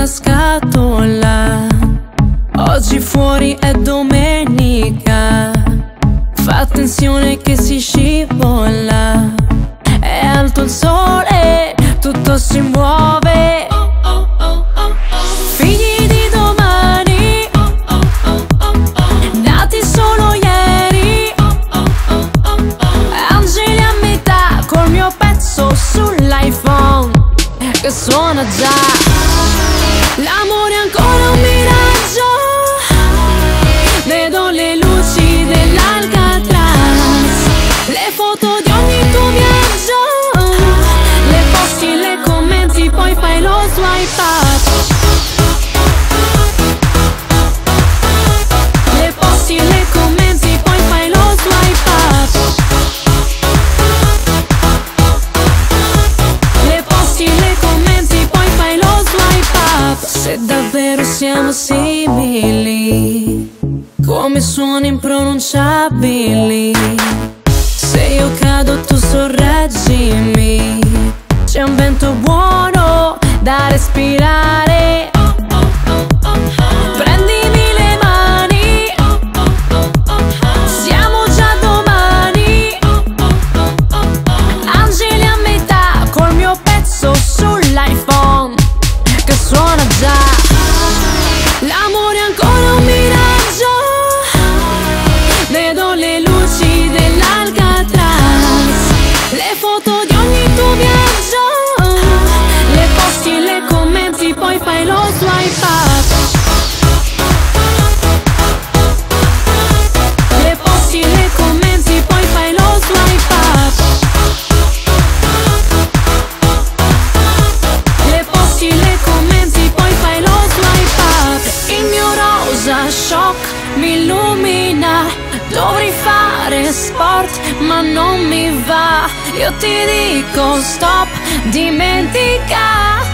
nella scatola. Oggi fuori è domenica. Fa attenzione che si scivola. È alto il sole, tutto si muove. Figli di domani, nati solo ieri. Angeli a metà col mio pezzo sull'iPhone che suona già. Lam up. Se davvero siamo simili, come suoni impronunciabili. Se io cado tu sorreggimi, c'è un vento buono da respirare. Dovrei fare sport ma non mi va. Io ti dico stop, dimentica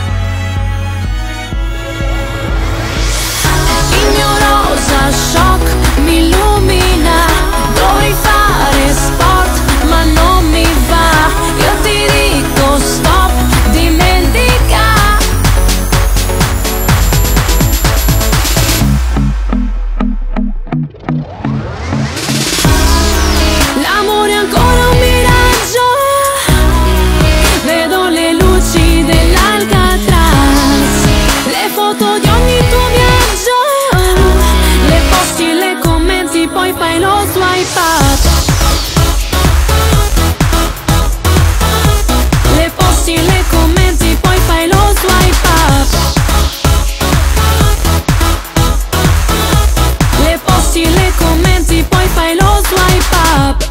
poi swipe up swipe up Le commenti, poi fai lo swipe